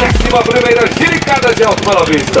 décima primeira giricada de Alto Bela Vista.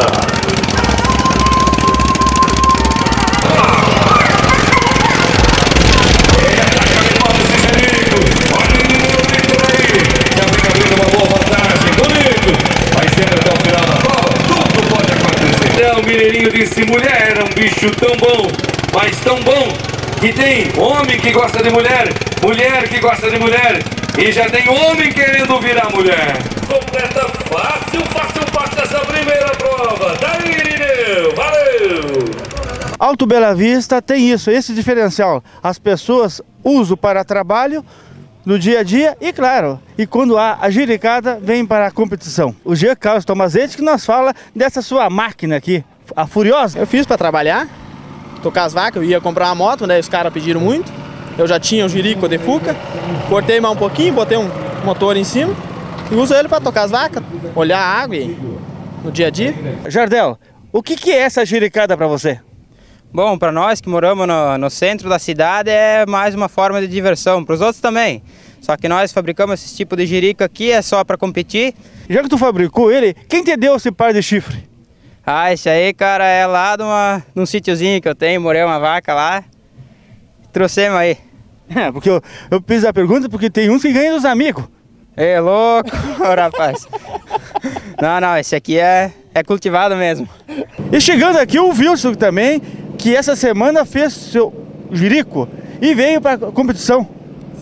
É, o Mineirinho disse, mulher é um bicho tão bom, mas tão bom, que tem homem que gosta de mulher, mulher que gosta de mulher, e já tem homem querendo virar mulher. Completa fácil, fácil, fácil essa primeira prova. Daí, Irineu, valeu! Alto Bela Vista tem isso, esse diferencial. As pessoas usam para trabalho no dia a dia e, claro, e quando há a giricada, vem para a competição. O Jean Carlos Tomazete que nos fala dessa sua máquina aqui, a Furiosa. Eu fiz para trabalhar, tocar as vacas, eu ia comprar uma moto, né? Os caras pediram muito. Eu já tinha o jirico de Fuca, cortei mais um pouquinho, botei um motor em cima e uso ele para tocar as vacas, olhar a água e, no dia a dia. Jardel, o que, que é essa giricada para você? Bom, para nós que moramos no, no, centro da cidade é mais uma forma de diversão, para os outros também. Só que nós fabricamos esse tipo de jirico aqui, é só para competir. Já que tu fabricou ele, quem te deu esse par de chifre? Ah, esse aí, cara, é lá de, uma, de um sítiozinho que eu tenho, morei uma vaca lá. Trouxemos aí. É, porque eu, eu fiz a pergunta porque tem uns que ganham dos amigos. É louco, rapaz. Não, não, esse aqui é, é cultivado mesmo. E chegando aqui o Wilson também, que essa semana fez seu jirico e veio para a competição.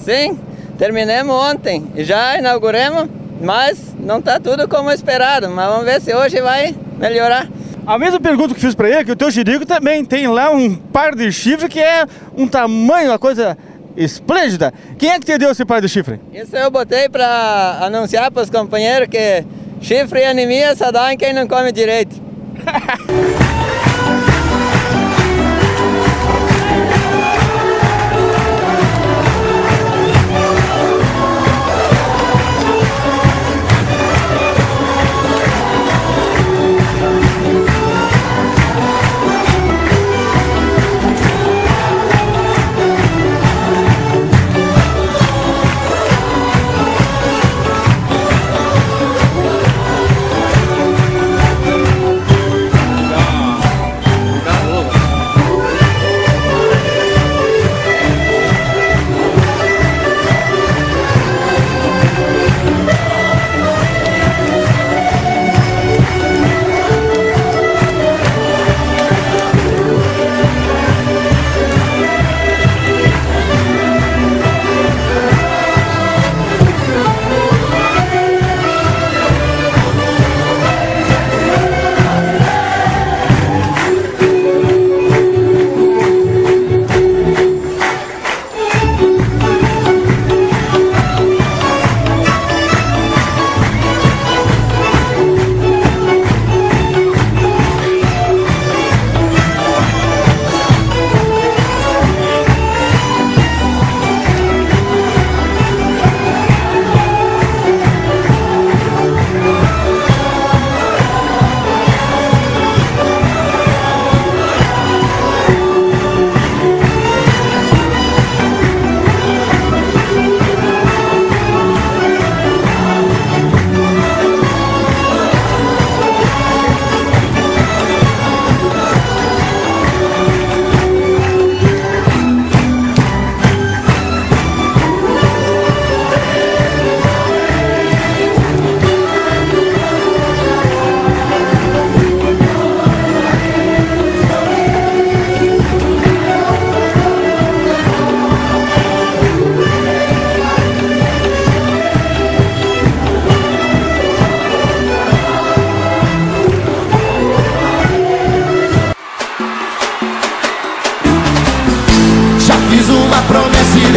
Sim, terminamos ontem e já inauguramos, mas não está tudo como esperado. Mas vamos ver se hoje vai melhorar. A mesma pergunta que fiz para ele, que o teu jirico também tem lá um par de chifre que é um tamanho, uma coisa esplêndida. Quem é que te deu esse par de chifre? Isso eu botei para anunciar para os companheiros que chifre e anemia só dá em quem não come direito.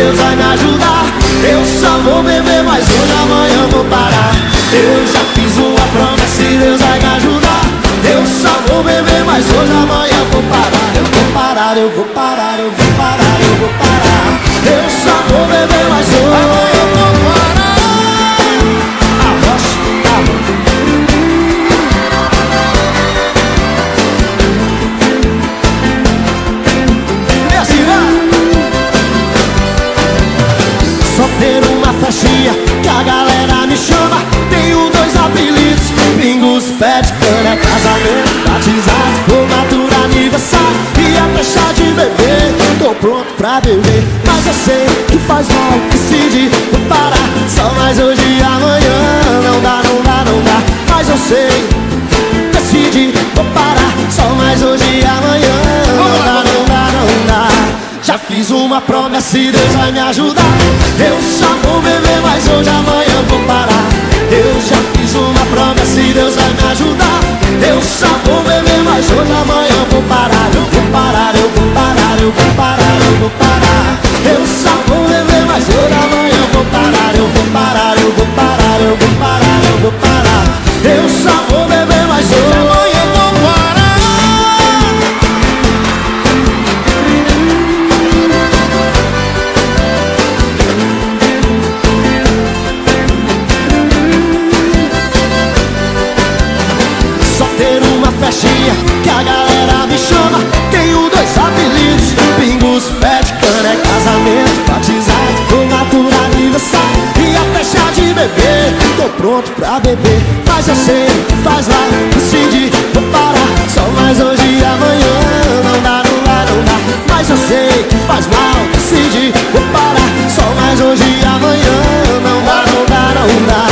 Deus vai me ajudar. Eu só vou beber, mas hoje amanhã vou parar. Eu já fiz uma promessa e Deus vai me ajudar. Eu só vou beber, mas hoje amanhã vou parar. Eu vou parar, eu vou parar, eu vou parar, eu vou parar. Eu só vou beber, mas hoje amanhã vou parar. Pra beber Mas eu sei que faz mal, decidi, vou parar Só mais hoje e amanhã, não dá, não dá, não dá. Mas eu sei, decidi, vou parar Só mais hoje e amanhã, não dá, não dá, não dá. Já fiz uma promessa e Deus vai me ajudar. Eu só vou beber, mas hoje amanhã vou parar. Eu já fiz uma promessa e Deus vai me ajudar. Eu só vou beber, mas hoje amanhã vou parar. Eu vou parar, eu vou parar, eu vou parar, eu vou parar Eu só vou beber, mas hoje amanhã vou parar Eu vou parar, eu vou parar, eu vou parar, eu vou parar Eu só vou beber, mas hoje amanhã vou parar Só ter uma festinha que a galera me chama. Tenho dois apelidos, pingos, pé de cana É casamento, batizado, formatura, aniversário. E até chá de bebê, tô pronto pra beber. Mas eu sei, faz lá, decidi, vou parar. Só mais hoje e amanhã, não dá, não dá, não dá. Mas eu sei, faz mal, decidi, vou parar. Só mais hoje e amanhã, não dá, não dá, não dá.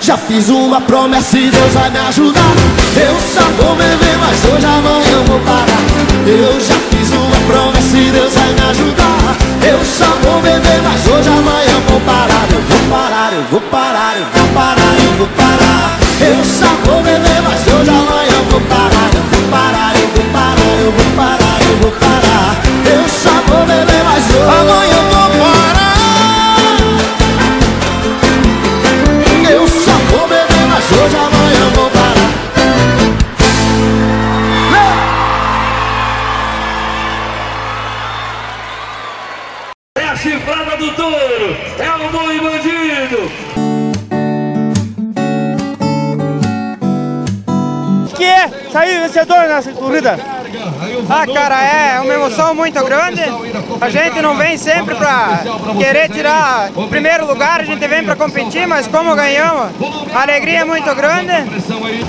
Já fiz uma promessa e Deus vai me ajudar. Eu só vou beber, mas hoje amanhã vou parar. Eu já fiz uma promessa e Deus vai me ajudar Que é sair vencedor nessa corrida? Ah, cara, é uma emoção muito grande. A gente não vem sempre pra querer tirar o primeiro lugar, a gente vem pra competir, mas como ganhamos, a alegria é muito grande.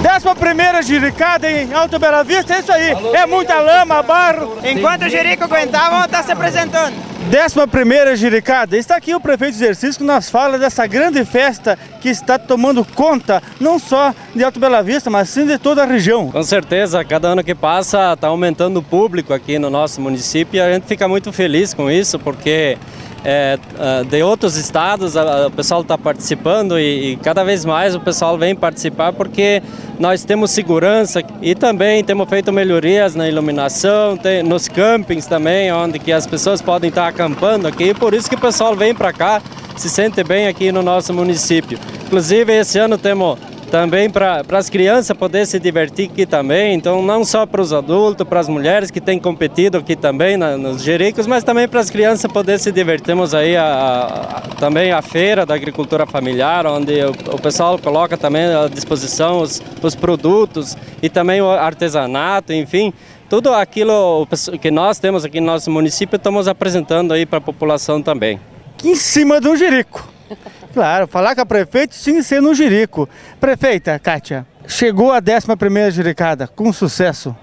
Décima primeira giricada em Alto Bela Vista, é isso aí. É muita lama, barro. Enquanto o Jerico aguentar, vamos estar se apresentando. Décima primeira giricada. Está aqui o prefeito de exercício que nos fala dessa grande festa que está tomando conta não só de Alto Bela Vista, mas sim de toda a região. Com certeza, cada ano que passa está aumentando o público aqui no nosso município e a gente fica muito feliz com isso, porque é, ah, de outros estados o pessoal está participando e, e cada vez mais o pessoal vem participar porque nós temos segurança e também temos feito melhorias na iluminação, tem- nos campings também, onde que as pessoas podem estar acampando aqui, por isso que o pessoal vem para cá, se sente bem aqui no nosso município. Inclusive esse ano temos também para as crianças poder se divertir aqui também, então não só para os adultos, para as mulheres que têm competido aqui também na- nos Jericos, mas também para as crianças poder se divertir. Temos aí a- a- também a feira da agricultura familiar, onde o, o pessoal coloca também à disposição os, os produtos e também o artesanato, enfim. Tudo aquilo que nós temos aqui no nosso município estamos apresentando aí para a população também. Em cima do Jerico. Claro, falar com a prefeita que ser no Jerico. Prefeita, Kátia, chegou a décima primeira giricada com sucesso.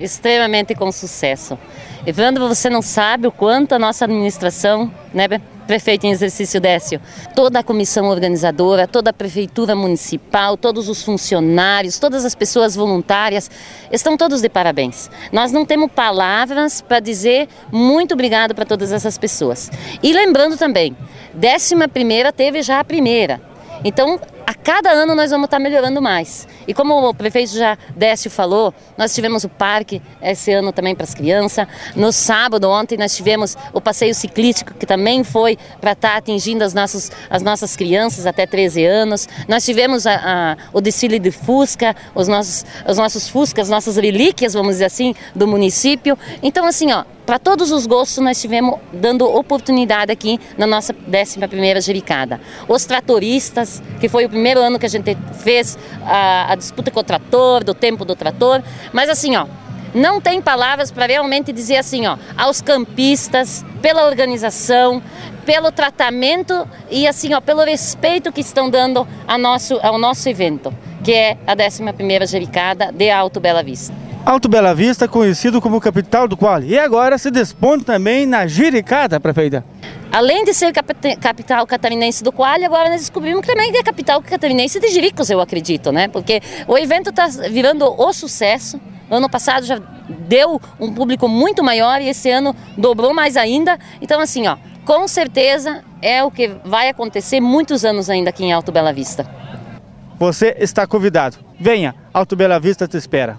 Extremamente com sucesso. Evandro, você não sabe o quanto a nossa administração, né, prefeito em exercício Décio, toda a comissão organizadora, toda a prefeitura municipal, todos os funcionários, todas as pessoas voluntárias, estão todos de parabéns. Nós não temos palavras para dizer muito obrigado para todas essas pessoas. E lembrando também, décima primeira teve já a primeira. Então, a cada ano nós vamos estar melhorando mais. E como o prefeito já Décio falou, nós tivemos o parque esse ano também para as crianças. No sábado, ontem, nós tivemos o passeio ciclístico, que também foi para estar atingindo as nossas, as nossas crianças até 13 anos. Nós tivemos a- a- o desfile de Fusca, os nossos, os nossos Fuscas, nossas relíquias, vamos dizer assim, do município. Então, assim, ó, para todos os gostos, nós tivemos dando oportunidade aqui na nossa 11ª Jericada. Os tratoristas, que foi o primeiro ano que a gente fez a, a disputa com o trator, do tempo do trator. Mas assim, ó, não tem palavras para realmente dizer assim, ó, aos campistas, pela organização, pelo tratamento e assim, ó, pelo respeito que estão dando nosso, ao nosso evento. que é a 11ª Jericada de Alto Bela Vista. Alto Bela Vista, conhecido como capital do Quali. E agora se desponta também na Jiricata, prefeita. Além de ser capital catarinense do Quali, agora nós descobrimos que também é capital catarinense de Jiricos, eu acredito, né? Porque o evento está virando o sucesso. No ano passado já deu um público muito maior e esse ano dobrou mais ainda. Então, assim, ó, com certeza é o que vai acontecer muitos anos ainda aqui em Alto Bela Vista. Você está convidado. Venha, Alto Bela Vista te espera.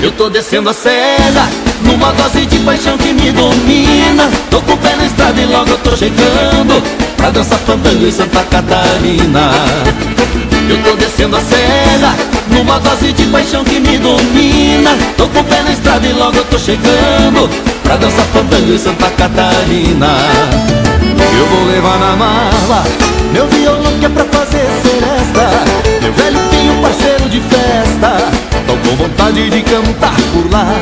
Eu tô descendo a cena numa dose de paixão que me domina. Tô com o pé na estrada e logo eu tô chegando Pra dançar fandango em Santa Catarina. Eu tô descendo a serra Numa dose de paixão que me domina. Tô com o pé na estrada e logo eu tô chegando Pra dançar fandango em Santa Catarina. Eu vou levar na mala Meu violão que é pra fazer seresta. Meu velho pinho parceiro de festa com vontade de cantar por lá.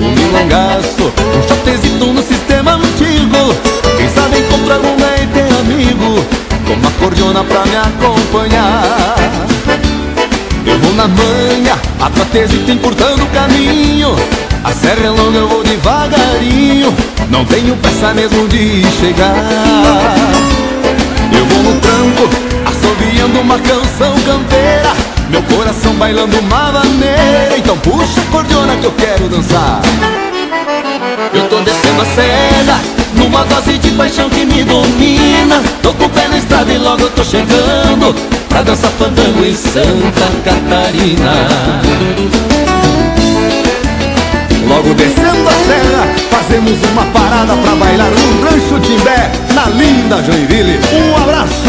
Um milongaço, um chotezito no sistema antigo. Quem sabe encontra alguma e tem amigo Com uma cordiona pra me acompanhar. Eu vou na manha, a trapezita encurtando o caminho. A serra é longa, eu vou devagarinho. Não tenho pressa mesmo de chegar. Eu vou no tranco, assobiando uma canção campeira meu coração bailando uma maneira. Então puxa a cordiona que eu quero dançar. Eu tô descendo a serra Numa dose de paixão que me domina. Tô com o pé na estrada e logo eu tô chegando Pra dançar fandango em Santa Catarina. Logo descendo a serra, fazemos uma parada pra bailar no Rancho Timbé, na linda Joinville. Um abraço,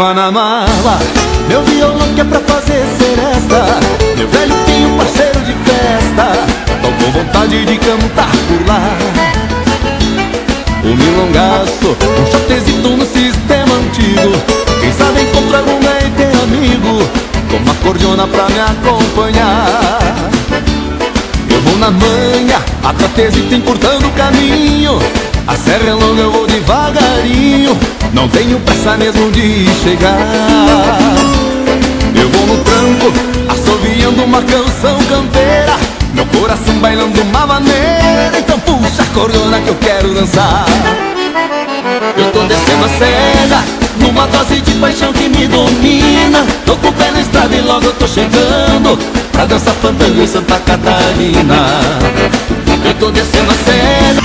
levar na mala Meu violão que é pra fazer seresta. Meu velho pinho parceiro de festa. Tô com vontade de cantar por lá. Um milongaço, um chotezito no sistema antigo. Quem sabe encontra algum e tem amigo. Com uma cordiona pra me acompanhar. Eu vou na manha, a trapezita encurtando o caminho. A serra é longa, eu vou devagarinho Não tenho pressa mesmo de chegar. Eu vou no tranco, assoviando uma canção campeira. Meu coração bailando uma maneira. Então puxa a cordona que eu quero dançar. Eu tô descendo a serra Numa dose de paixão que me domina. Tô com o pé na estrada e logo eu tô chegando Pra dançar fandango em Santa Catarina. Eu tô descendo a serra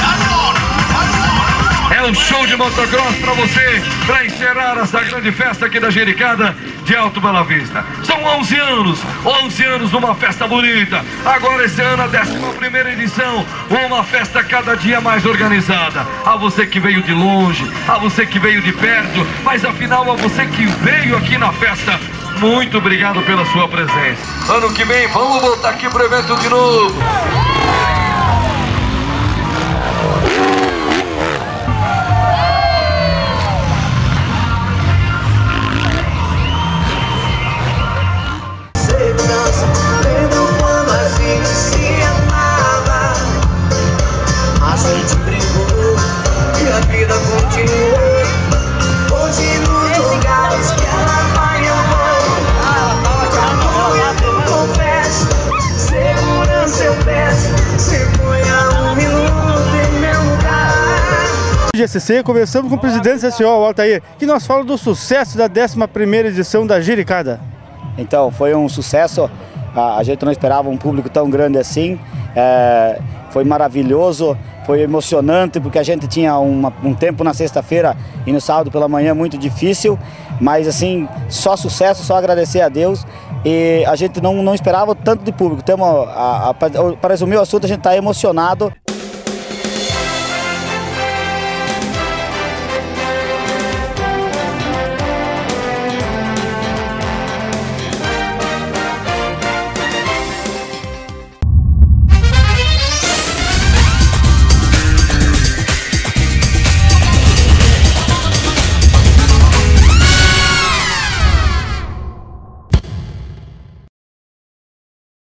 um show de motocross para você, para encerrar essa grande festa aqui da Jericada de Alto Bela Vista. São 11 anos, 11 anos numa festa bonita. Agora esse ano a 11 edição, uma festa cada dia mais organizada. A você que veio de longe, a você que veio de perto, mas afinal a você que veio aqui na festa muito obrigado pela sua presença. Ano que vem vamos voltar aqui pro evento de novo. GCC, conversamos com o presidente do CCO, Altair, que nós fala do sucesso da 11ª edição da Giricada. Então, foi um sucesso, a, gente não esperava um público tão grande assim, é, foi maravilhoso, foi emocionante, porque a gente tinha uma, um tempo na sexta-feira e no sábado pela manhã muito difícil, mas assim, só sucesso, só agradecer a Deus. E a gente não, não esperava tanto de público. Temos, para resumir o assunto, a gente está emocionado.